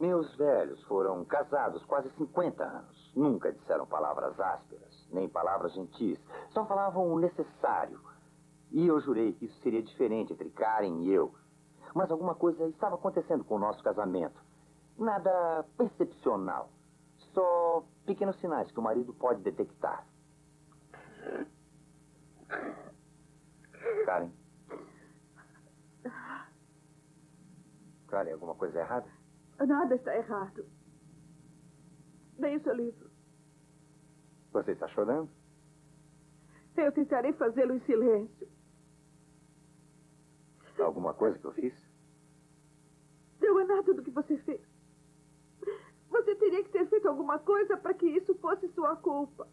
Meus velhos foram casados quase 50 anos. Nunca disseram palavras ásperas, nem palavras gentis. Só falavam o necessário. E eu jurei que isso seria diferente entre Karen e eu. Mas alguma coisa estava acontecendo com o nosso casamento. Nada excepcional. Só pequenos sinais que o marido pode detectar. Karen. Karen, alguma coisa errada? Nada está errado. Nem o seu livro. Você está chorando? Eu tentarei fazê-lo em silêncio. Alguma coisa que eu fiz? Não é nada do que você fez. Você teria que ter feito alguma coisa para que isso fosse sua culpa.